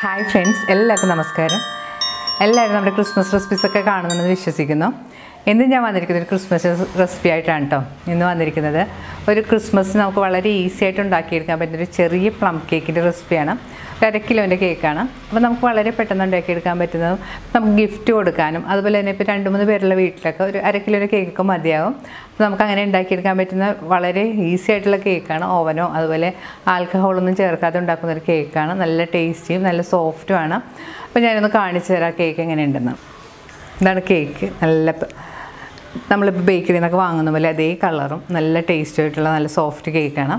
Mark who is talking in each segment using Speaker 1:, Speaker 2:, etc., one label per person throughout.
Speaker 1: Hi friends എല്ലാവർക്കും നമസ്കാരം. എല്ലാവരും നമ്മുടെ ക്രിസ്മസ് റെസിപ്പീസ് ഒക്കെ കാണുന്നുണ്ടെന്ന് വിശ്വസിക്കുന്നു. ഇന്ന് ഞാൻ വന്നിരിക്കുന്നത് ഒരു ക്രിസ്മസ് റെസിപ്പി ആയിട്ടാണ് കേട്ടോ ഇന്ന് വന്നിരിക്കുന്നത്. ഒരു ക്രിസ്മസ് നമുക്ക് വളരെ ഈസി ആയിട്ട് ഉണ്ടാക്കിയെടുക്കാൻ പറ്റുന്ന ഒരു ചെറിയ പ്ലം കേക്കിന്റെ റെസിപ്പിയാണ് ഒരു അര കിലോന്റെ കേക്കാണ് അപ്പോൾ നമുക്ക് വളരെ പെട്ടെന്ന് ഉണ്ടാക്കിയെടുക്കാൻ പറ്റുന്നതും നമുക്ക് ഗിഫ്റ്റ് കൊടുക്കാനും അതുപോലെ തന്നെ ഇപ്പോൾ രണ്ട് മൂന്ന് പേരുള്ള വീട്ടിലൊക്കെ ഒരു അര കിലോന്റെ കേക്കൊക്കെ മതിയാവും. അപ്പോൾ നമുക്ക് അങ്ങനെ ഉണ്ടാക്കിയെടുക്കാൻ പറ്റുന്ന വളരെ ഈസി ആയിട്ടുള്ള കേക്കാണ് ഓവനോ അതുപോലെ ആൽക്കഹോളൊന്നും ചേർക്കാതെ ഉണ്ടാക്കുന്ന ഒരു കേക്കാണ് നല്ല ടേസ്റ്റിയും നല്ല സോഫ്റ്റുമാണ് അപ്പോൾ ഞാനൊന്ന് കാണിച്ചു തരാം കേക്ക് എങ്ങനെയുണ്ടെന്ന്. ഇതാണ് കേക്ക് നല്ല നമ്മളിപ്പോൾ ബേക്കറിയിൽ നിന്നൊക്കെ വാങ്ങുന്ന പോലെ അതേ കളറും നല്ല ടേസ്റ്റ് ആയിട്ടുള്ള നല്ല സോഫ്റ്റ് കേക്കാണ്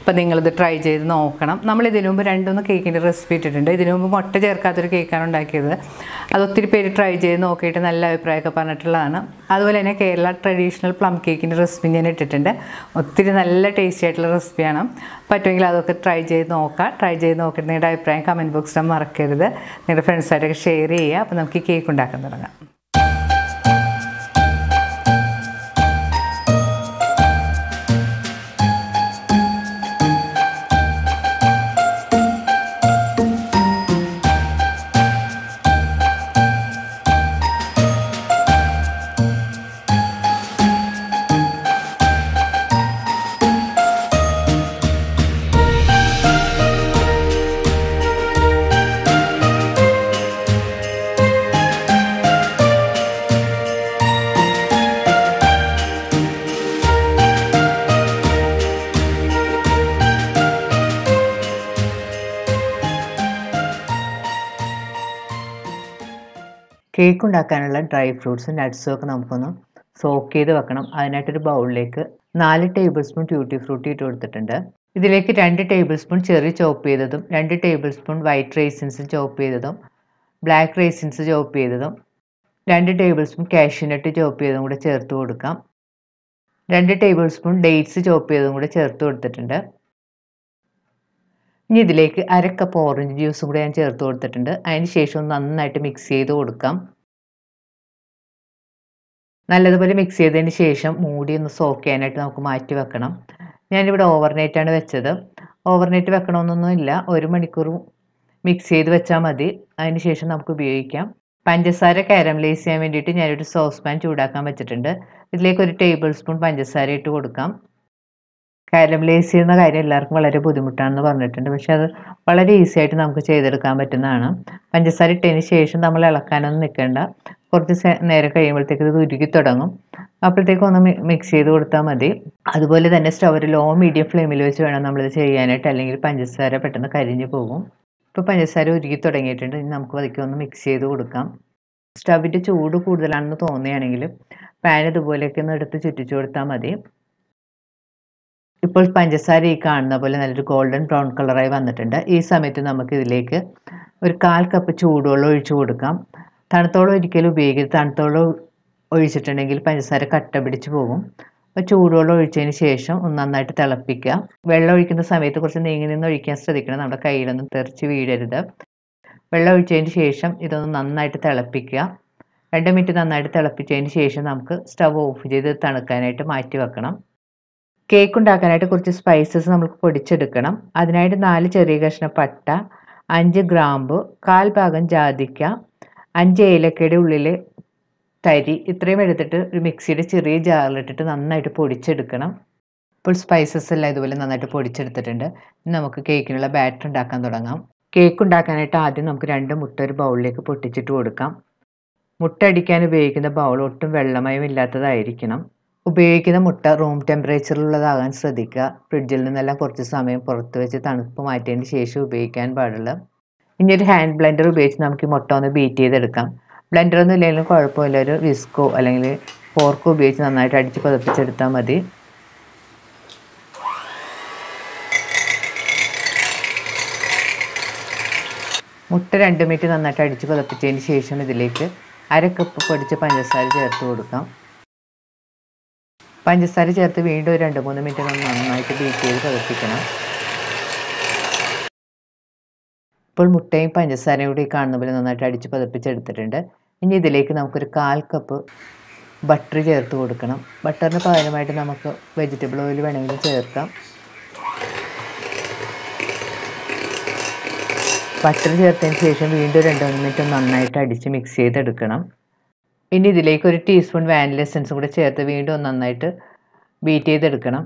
Speaker 1: അപ്പോൾ നിങ്ങളിത് ട്രൈ ചെയ്ത് നോക്കണം. നമ്മൾ ഇതിനു മുമ്പ് രണ്ടൊന്ന് കേക്കിന്റെ റെസിപ്പി ഇട്ടിട്ടുണ്ട്. ഇതിനു മുമ്പ് മുട്ട ചേർക്കാത്തൊരു കേക്കാണ് ഉണ്ടാക്കിയത്. അത് ഒത്തിരി പേര് ട്രൈ ചെയ്ത് നോക്കിയിട്ട് നല്ല അഭിപ്രായമൊക്കെ പറഞ്ഞിട്ടുള്ളതാണ്. അതുപോലെ തന്നെ കേരള ട്രഡീഷണൽ പ്ലം കേക്കിന്റെ റെസിപ്പി ഞാൻ ഇട്ടിട്ടുണ്ട്. ഒത്തിരി നല്ല ടേസ്റ്റി ആയിട്ടുള്ള റെസിപ്പിയാണ് പറ്റുമെങ്കിൽ അതൊക്കെ ട്രൈ ചെയ്ത് നോക്കാം. ട്രൈ ചെയ്ത് നോക്കിയിട്ട് നിങ്ങളുടെ അഭിപ്രായം കമന്റ് ബോക്സിൽ മറക്കരുത്. നിങ്ങളുടെ ഫ്രണ്ട്സായിട്ടൊക്കെ ഷെയർ ചെയ്യുക. അപ്പോൾ നമുക്ക് കേക്ക് ഉണ്ടാക്കാൻ തുടങ്ങാം. കേക്ക് ഉണ്ടാക്കാനുള്ള ഡ്രൈ ഫ്രൂട്ട്സും നട്ട്സും ഒക്കെ നമുക്കൊന്ന് സോക്ക് ചെയ്ത് വെക്കണം. അതിനായിട്ടൊരു ബൗളിലേക്ക് നാല് ടേബിൾ സ്പൂൺ ട്യൂട്ടി ഫ്രൂട്ടി ഇട്ട് കൊടുത്തിട്ടുണ്ട്. ഇതിലേക്ക് രണ്ട് ടേബിൾ സ്പൂൺ ചെറി ചോപ്പ് ചെയ്തതും രണ്ട് tablespoon white raisins chop ചെയ്തതും ബ്ലാക്ക് റേസിൻസ് ചോപ്പ് ചെയ്തതും രണ്ട് ടേബിൾ സ്പൂൺ കാഷ്യൂനട്ട് ചോപ്പ് ചെയ്തതും കൂടെ ചേർത്ത് കൊടുക്കാം. രണ്ട് ടേബിൾ സ്പൂൺ ഡേറ്റ്സ് ചോപ്പ് ചെയ്തതും കൂടെ ചേർത്ത് കൊടുത്തിട്ടുണ്ട്. ഇനി ഇതിലേക്ക് അരക്കപ്പ് കപ്പ് ഓറഞ്ച് ജ്യൂസും കൂടെ ഞാൻ ചേർത്ത് കൊടുത്തിട്ടുണ്ട്. അതിന് ശേഷം നന്നായിട്ട് മിക്സ് ചെയ്ത് കൊടുക്കാം. നല്ലതുപോലെ മിക്സ് ചെയ്തതിന് ശേഷം മൂടി ഒന്ന് സോക്ക് ചെയ്യാനായിട്ട് നമുക്ക് മാറ്റി വെക്കണം. ഞാനിവിടെ ഓവർനൈറ്റ് ആണ് വെച്ചത്. ഓവർനൈറ്റ് വെക്കണമെന്നൊന്നും ഇല്ല. ഒരു മണിക്കൂർ മിക്സ് ചെയ്ത് വെച്ചാൽ മതി. അതിന് ശേഷം നമുക്ക് ഉപയോഗിക്കാം. പഞ്ചസാര കാരമലൈസ് ചെയ്യാൻ വേണ്ടിയിട്ട് ഞാനൊരു സോസ് പാൻ ചൂടാക്കാൻ വെച്ചിട്ടുണ്ട്. ഇതിലേക്ക് ഒരു ടേബിൾ സ്പൂൺ പഞ്ചസാര ഇട്ട് കൊടുക്കാം. കാരമലൈസ് ചെയ്യുന്ന കാര്യം എല്ലാവർക്കും വളരെ ബുദ്ധിമുട്ടാണെന്ന് പറഞ്ഞിട്ടുണ്ട്. പക്ഷെ അത് വളരെ ഈസി ആയിട്ട് നമുക്ക് ചെയ്തെടുക്കാൻ പറ്റുന്നതാണ്. പഞ്ചസാര ഇട്ടതിന് ശേഷം നമ്മൾ ഇളക്കാനൊന്നും നിൽക്കേണ്ട. കുറച്ച് നേരം കഴിയുമ്പോഴത്തേക്ക് ഇത് ഉരുകി തുടങ്ങും. അപ്പോഴത്തേക്കും ഒന്ന് മിക്സ് ചെയ്ത് കൊടുത്താൽ മതി. അതുപോലെ തന്നെ സ്റ്റവ് ലോ മീഡിയം ഫ്ലെയിമിൽ വെച്ച് വേണം നമ്മളിത് ചെയ്യാനായിട്ട്. അല്ലെങ്കിൽ പഞ്ചസാര പെട്ടെന്ന് കരിഞ്ഞു പോകും. ഇപ്പോൾ പഞ്ചസാര ഉരുകി തുടങ്ങിയിട്ടുണ്ട്. ഇനി നമുക്ക് പതുക്കെ ഒന്ന് മിക്സ് ചെയ്ത് കൊടുക്കാം. സ്റ്റവിന്റെ ചൂട് കൂടുതലാണെന്ന് തോന്നുകയാണെങ്കിൽ പാൻ ഇതുപോലെയൊക്കെ ഒന്ന് എടുത്ത് ചുറ്റിച്ചു കൊടുത്താൽ മതി. ഇപ്പോൾ പഞ്ചസാര ഈ കാണുന്ന പോലെ നല്ലൊരു ഗോൾഡൻ ബ്രൗൺ കളറായി വന്നിട്ടുണ്ട്. ഈ സമയത്ത് നമുക്ക് ഇതിലേക്ക് ഒരു കാൽ കപ്പ് ചൂടുവെള്ളം ഒഴിച്ചു കൊടുക്കാം. തണുത്തോളം ഒരിക്കലും ഉപയോഗിക്കരുത്. തണുത്തോളം ഒഴിച്ചിട്ടുണ്ടെങ്കിൽ പഞ്ചസാര കട്ട പിടിച്ച് പോകും. അപ്പോൾ ചൂടുവെള്ളം ഒഴിച്ചതിന് ശേഷം ഒന്ന് നന്നായിട്ട് തിളപ്പിക്കുക. വെള്ളം ഒഴിക്കുന്ന സമയത്ത് കുറച്ച് നീങ്ങി നിന്ന് ഒഴിക്കാൻ ശ്രദ്ധിക്കണം. നമ്മുടെ കയ്യിലൊന്നും തെറിച്ച് വീഴരുത്. വെള്ളം ഒഴിച്ചതിന് ശേഷം ഇതൊന്ന് നന്നായിട്ട് തിളപ്പിക്കുക. രണ്ട് മിനിറ്റ് നന്നായിട്ട് തിളപ്പിച്ചതിന് ശേഷം നമുക്ക് സ്റ്റവ് ഓഫ് ചെയ്ത് തണുക്കാനായിട്ട് മാറ്റി വെക്കണം. കേക്ക് ഉണ്ടാക്കാനായിട്ട് കുറച്ച് സ്പൈസസ് നമുക്ക് പൊടിച്ചെടുക്കണം. അതിനായിട്ട് നാല് ചെറിയ കഷ്ണം പട്ട അഞ്ച് ഗ്രാമ്പു കാൽ ഭാഗം ജാതിക്ക അഞ്ച് ഏലക്കയുടെ ഉള്ളിൽ തരി ഇത്രയും എടുത്തിട്ട് ഒരു മിക്സിയുടെ ചെറിയ ജാറിലിട്ടിട്ട് നന്നായിട്ട് പൊടിച്ചെടുക്കണം. ഇപ്പോൾ സ്പൈസസ് എല്ലാം ഇതുപോലെ നന്നായിട്ട് പൊടിച്ചെടുത്തിട്ടുണ്ട്. നമുക്ക് കേക്കിനുള്ള ബാറ്റർ ഉണ്ടാക്കാൻ തുടങ്ങാം. കേക്ക് ഉണ്ടാക്കാനായിട്ട് ആദ്യം നമുക്ക് രണ്ട് മുട്ട ഒരു ബൗളിലേക്ക് പൊട്ടിച്ചിട്ട് കൊടുക്കാം. മുട്ട അടിക്കാൻ ഉപയോഗിക്കുന്ന ബൗൾ ഒട്ടും വെള്ളമയം ഇല്ലാത്തതായിരിക്കണം ഉപയോഗിക്കുന്ന മുട്ട റൂം ടെമ്പറേച്ചറിലുള്ളതാകാൻ ശ്രദ്ധിക്കുക. ഫ്രിഡ്ജിൽ നിന്നെല്ലാം കുറച്ച് സമയം പുറത്ത് വെച്ച് തണുപ്പ് മാറ്റിയതിന് ശേഷം ഉപയോഗിക്കാൻ പാടുള്ളൂ. ഇനി ഒരു ഹാൻഡ് ബ്ലെൻഡർ ഉപയോഗിച്ച് നമുക്ക് ഈ മുട്ട ഒന്ന് ബീറ്റ് ചെയ്തെടുക്കാം. ബ്ലെൻഡർ ഒന്നും ഇല്ലെങ്കിലും കുഴപ്പമില്ല. ഒരു വിസ്കോ അല്ലെങ്കിൽ ഫോർക്കോ ഉപയോഗിച്ച് നന്നായിട്ട് അടിച്ച് പതപ്പിച്ചെടുത്താൽ മതി. മുട്ട രണ്ട് മിനിറ്റ് നന്നായിട്ട് അടിച്ച് പതപ്പിച്ചതിന് ശേഷം ഇതിലേക്ക് അര കപ്പ് പൊടിച്ച പഞ്ചസാര ചേർത്ത് കൊടുക്കാം. പഞ്ചസാര ചേർത്ത് വീണ്ടും ഒരു രണ്ട് മൂന്ന് മിനിറ്റ് നമ്മൾ നന്നായിട്ട് ബീറ്റ് ചെയ്ത് പ്രവർത്തിക്കണം ഇപ്പോൾ മുട്ടയും പഞ്ചസാരയും കൂടി കാണുന്ന പോലെ നന്നായിട്ട് അടിച്ച് പതപ്പിച്ചെടുത്തിട്ടുണ്ട്. ഇനി ഇതിലേക്ക് നമുക്കൊരു കാൽ കപ്പ് ബട്ടർ ചേർത്ത് കൊടുക്കണം. ബട്ടറിന് പകരമായിട്ട് നമുക്ക് വെജിറ്റബിൾ ഓയിൽ വേണമെങ്കിൽ ചേർക്കാം. ബട്ടർ ചേർത്തതിന് ശേഷം വീണ്ടും രണ്ട് മൂന്ന് മിനിറ്റ് നന്നായിട്ട് അടിച്ച് മിക്സ് ചെയ്തെടുക്കണം. ഇനി ഇതിലേക്ക് ഒരു ടീസ്പൂൺ വാനില എസൻസ് കൂടെ ചേർത്ത് വീണ്ടും നന്നായിട്ട് ബീറ്റ് ചെയ്തെടുക്കണം.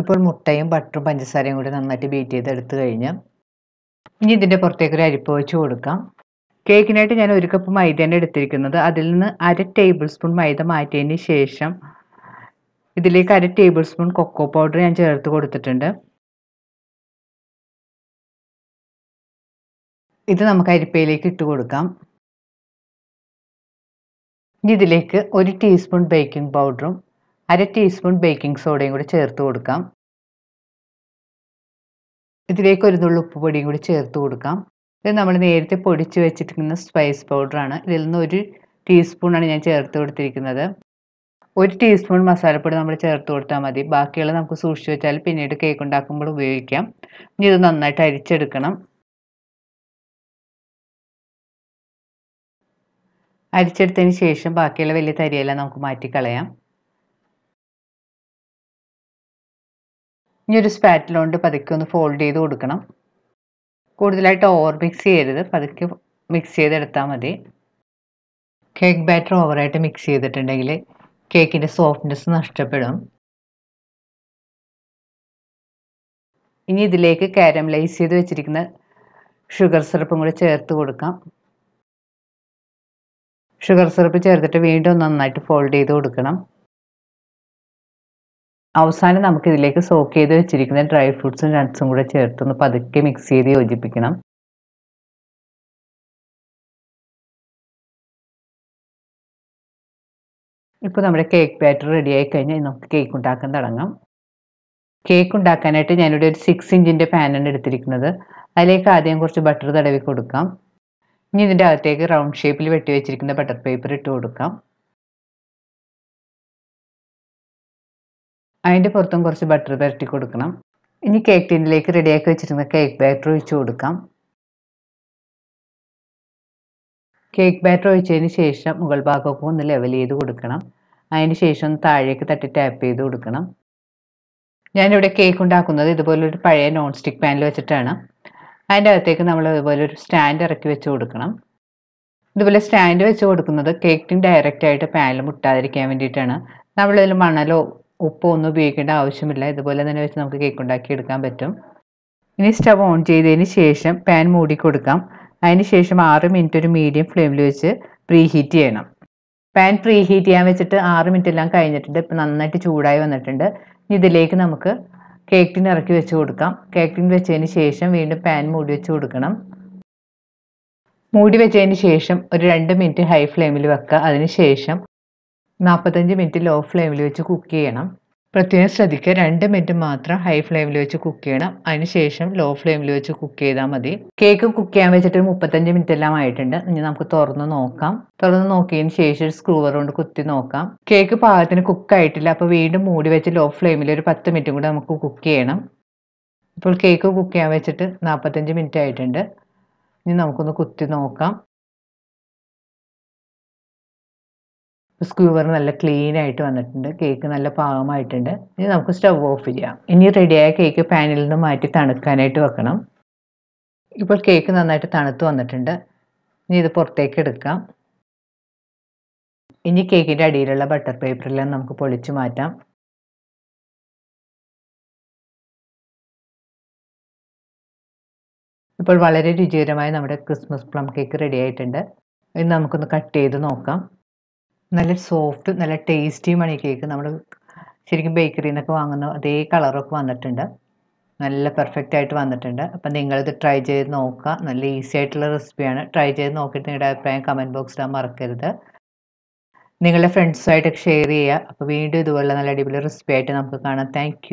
Speaker 1: ഇപ്പോൾ മുട്ടയും ബട്ടറും പഞ്ചസാരയും കൂടി നന്നായിട്ട് ബീറ്റ് ചെയ്തെടുത്ത് കഴിഞ്ഞ് ഇനി ഇതിന്റെ പുറത്തേക്ക് ഒരു അരിപ്പ് വെച്ച് കൊടുക്കാം. കേക്കിനായിട്ട് ഞാൻ ഒരു കപ്പ് മൈദയാണ് എടുത്തിരിക്കുന്നത്. അതിൽ നിന്ന് അര ടേബിൾ സ്പൂൺ മൈദ മാറ്റിയതിന് ശേഷം ഇതിലേക്ക് അര ടേബിൾ സ്പൂൺ കൊക്കോ പൗഡർ ഞാൻ ചേർത്ത് കൊടുത്തിട്ടുണ്ട്. ഇത് നമുക്ക് അരിപ്പയിലേക്ക് ഇട്ട് കൊടുക്കാം. ഇതിലേക്ക് ഒരു ടീസ്പൂൺ ബേക്കിംഗ് പൗഡറും അര ടീസ്പൂൺ ബേക്കിംഗ് സോഡയും കൂടി ചേർത്ത് കൊടുക്കാം. ഇതിലേക്ക് ഒരു നുള്ളു ഉപ്പ് പൊടിയും കൂടി ചേർത്ത് കൊടുക്കാം. ഇത് നമ്മൾ നേരത്തെ പൊടിച്ച് വെച്ചിരിക്കുന്ന സ്പൈസ് പൗഡറാണ് ഇതിൽ നിന്ന് ഒരു ടീസ്പൂണാണ് ഞാൻ ചേർത്ത് കൊടുത്തിരിക്കുന്നത്. ഒരു ടീസ്പൂൺ മസാലപ്പൊടി നമ്മൾ ചേർത്ത് കൊടുത്താൽ മതി. ബാക്കിയുള്ള നമുക്ക് സൂക്ഷിച്ച് വെച്ചാൽ പിന്നീട് കേക്ക് ഉണ്ടാക്കുമ്പോൾ ഉപയോഗിക്കാം. ഇനി ഇത് നന്നായിട്ട് അരിച്ചെടുക്കണം. അരിച്ചെടുത്തതിന് ശേഷം ബാക്കിയുള്ള വലിയ തരിയെല്ലാം നമുക്ക് മാറ്റിക്കളയാം. ഇനി ഒരു സ്പാറ്റിലോണ്ട് പതുക്കെ ഒന്ന് ഫോൾഡ് ചെയ്ത് കൊടുക്കണം. കൂടുതലായിട്ട് ഓവർ മിക്സ് ചെയ്യരുത്. പതുക്കെ മിക്സ് ചെയ്തെടുത്താൽ മതി. കേക്ക് ബാറ്റർ ഓവറായിട്ട് മിക്സ് ചെയ്തിട്ടുണ്ടെങ്കിൽ കേക്കിന്റെ സോഫ്റ്റ്നെസ് നഷ്ടപ്പെടും. ഇനി ഇതിലേക്ക് കാരമലൈസ് ചെയ്ത് വെച്ചിരിക്കുന്ന ഷുഗർ സിറപ്പും കൂടി ചേർത്ത് കൊടുക്കാം. ഷുഗർ സിറപ്പ് ചേർത്തിട്ട് വീണ്ടും നന്നായിട്ട് ഫോൾഡ് ചെയ്ത് കൊടുക്കണം. അവസാനം നമുക്ക് ഇതിലേക്ക് സോക്ക് ചെയ്ത് വെച്ചിരിക്കുന്ന ഡ്രൈ ഫ്രൂട്ട്സും നട്ട്സും കൂടെ ചേർത്തൊന്ന് പതുക്കെ മിക്സ് ചെയ്ത് യോജിപ്പിക്കണം. ഇപ്പോൾ നമ്മുടെ കേക്ക് ബാറ്റർ റെഡി ആയി കഴിഞ്ഞാൽ നമുക്ക് കേക്ക് ഉണ്ടാക്കാൻ തുടങ്ങാം. കേക്ക് ഉണ്ടാക്കാനായിട്ട് ഞാനിവിടെ ഒരു സിക്സ് ഇഞ്ചിന്റെ പാനാണ് എടുത്തിരിക്കുന്നത്. അതിലേക്ക് ആദ്യം കുറച്ച് ബട്ടർ തടവി കൊടുക്കാം. ഇനി ഇതിന്റെ അകത്തേക്ക് റൗണ്ട് ഷേപ്പിൽ വെട്ടി വെച്ചിരിക്കുന്ന ബട്ടർ പേപ്പർ ഇട്ട് കൊടുക്കാം. അതിന്റെ പുറത്തും കുറച്ച് ബട്ടർ പുരട്ടി കൊടുക്കണം. ഇനി കേക്ക് ടീനിലേക്ക് റെഡിയാക്കി വെച്ചിരുന്ന കേക്ക് ബാറ്റർ ഒഴിച്ചു കൊടുക്കാം. കേക്ക് ബാറ്റർ ഒഴിച്ചതിന് ശേഷം മുകൾ ഭാഗമൊക്കെ ഒന്ന് ലെവൽ ചെയ്ത് കൊടുക്കണം. അതിന് ശേഷം ഒന്ന് താഴേക്ക് തട്ടി ടാപ്പ് ചെയ്ത് കൊടുക്കണം. ഞാനിവിടെ കേക്ക് ഉണ്ടാക്കുന്നത് ഇതുപോലൊരു പഴയ നോൺ സ്റ്റിക്ക് പാനിൽ വെച്ചിട്ടാണ്. അതിന്റെ അകത്തേക്ക് നമ്മൾ ഇതുപോലെ ഒരു സ്റ്റാൻഡ് ഇറക്കി വെച്ച് കൊടുക്കണം. ഇതുപോലെ സ്റ്റാൻഡ് വെച്ച് കൊടുക്കുന്നത് കേക്കിന് ഡയറക്റ്റ് ആയിട്ട് പാനിൽ മുട്ടാതിരിക്കാൻ വേണ്ടിയിട്ടാണ്. നമ്മളിതിൽ മണലോ ഉപ്പോ ഒന്നും ഉപയോഗിക്കേണ്ട ആവശ്യമില്ല. ഇതുപോലെ തന്നെ വെച്ച് നമുക്ക് കേക്ക് ഉണ്ടാക്കി എടുക്കാൻ പറ്റും. ഇനി സ്റ്റവ് ഓൺ ചെയ്തതിന് ശേഷം പാൻ മൂടി കൊടുക്കാം. അതിന് ശേഷം ആറ് മിനിറ്റ് ഒരു മീഡിയം ഫ്ലെയിമിൽ വെച്ച് പ്രീ ഹീറ്റ് ചെയ്യണം. പാൻ പ്രീ ഹീറ്റ് ചെയ്യാൻ വെച്ചിട്ട് ആറ് മിനിറ്റ് എല്ലാം കഴിഞ്ഞിട്ടുണ്ട്. ഇപ്പം നന്നായിട്ട് ചൂടായി വന്നിട്ടുണ്ട്. ഇതിലേക്ക് നമുക്ക് കേക്ക് ടിൻ ഇറക്കി വെച്ച് കൊടുക്കാം. കേക്ക് ടിൻ വെച്ചതിന് ശേഷം വീണ്ടും പാൻ മൂടി വെച്ച് കൊടുക്കണം. മൂടി വെച്ചതിന് ശേഷം ഒരു രണ്ട് മിനിറ്റ് ഹൈ ഫ്ലെയിമിൽ വെക്കുക അതിന് ശേഷം നാൽപ്പത്തഞ്ച് മിനിറ്റ് ലോ ഫ്ലെയിമിൽ വെച്ച് കുക്ക് ചെയ്യണം. പ്രത്യേകം ശ്രദ്ധിക്കുക. രണ്ട് മിനിറ്റ് മാത്രം ഹൈ ഫ്ലെയിമിൽ വെച്ച് കുക്ക് ചെയ്യണം. അതിനുശേഷം ലോ ഫ്ലെയിമിൽ വെച്ച് കുക്ക് ചെയ്താൽ മതി. കേക്ക് കുക്ക് ചെയ്യാൻ വെച്ചിട്ട് മുപ്പത്തഞ്ച് മിനിറ്റ് എല്ലാം ആയിട്ടുണ്ട്. ഇനി നമുക്ക് തുറന്ന് നോക്കാം. തുറന്ന് നോക്കിയതിന് ശേഷം സ്ക്രൂവർ കൊണ്ട് കുത്തി നോക്കാം. കേക്ക് പാകത്തിന് കുക്ക് ആയിട്ടില്ല. അപ്പോൾ വീണ്ടും മൂടി വെച്ച് ലോ ഫ്ലെയിമിൽ ഒരു പത്ത് മിനിറ്റും കൂടെ നമുക്ക് കുക്ക് ചെയ്യണം. ഇപ്പോൾ കേക്ക് കുക്ക് ചെയ്യാൻ വെച്ചിട്ട് നാൽപ്പത്തഞ്ച് മിനിറ്റ് ആയിട്ടുണ്ട്. ഇനി നമുക്കൊന്ന് കുത്തി നോക്കാം. സ്ക്യൂവർ നല്ല ക്ലീൻ ആയിട്ട് വന്നിട്ടുണ്ട്. കേക്ക് നല്ല പാകമായിട്ടുണ്ട്. ഇനി നമുക്ക് സ്റ്റവ് ഓഫ് ചെയ്യാം. ഇനി റെഡിയായ കേക്ക് പാനിൽ നിന്ന് മാറ്റി തണുക്കാനായിട്ട് വെക്കണം. ഇപ്പോൾ കേക്ക് നന്നായിട്ട് തണുത്ത് വന്നിട്ടുണ്ട്. ഇനി ഇത് പുറത്തേക്ക് എടുക്കാം. ഇനി കേക്കിന്റെ അടിയിലുള്ള ബട്ടർ പേപ്പറെല്ലാം നമുക്ക് പൊളിച്ചു മാറ്റാം. ഇപ്പോൾ വളരെ രുചികരമായ നമ്മുടെ ക്രിസ്മസ് പ്ലം കേക്ക് റെഡി ആയിട്ടുണ്ട്. ഇത് നമുക്കൊന്ന് കട്ട് ചെയ്ത് നോക്കാം. നല്ല സോഫ്റ്റ് നല്ല ടേസ്റ്റിയുമാണ് ഈ കേക്ക് നമ്മൾ ശരിക്കും ബേക്കറിയിൽ നിന്നൊക്കെ വാങ്ങുന്ന അതേ കളറൊക്കെ വന്നിട്ടുണ്ട്. നല്ല പെർഫെക്റ്റ് ആയിട്ട് വന്നിട്ടുണ്ട്. അപ്പം നിങ്ങളിത് ട്രൈ ചെയ്ത് നോക്കുക. നല്ല ഈസി ആയിട്ടുള്ള റെസിപ്പിയാണ് ട്രൈ ചെയ്ത് നോക്കിയിട്ട് നിങ്ങളുടെ അഭിപ്രായം കമന്റ് ബോക്സിൽ മറക്കരുത്. നിങ്ങളുടെ ഫ്രണ്ട്സുമായിട്ടൊക്കെ ഷെയർ ചെയ്യുക. അപ്പോൾ വീണ്ടും ഇതുപോലുള്ള നല്ല അടിപൊളി റെസിപ്പി ആയിട്ട് നമുക്ക് കാണാം. താങ്ക്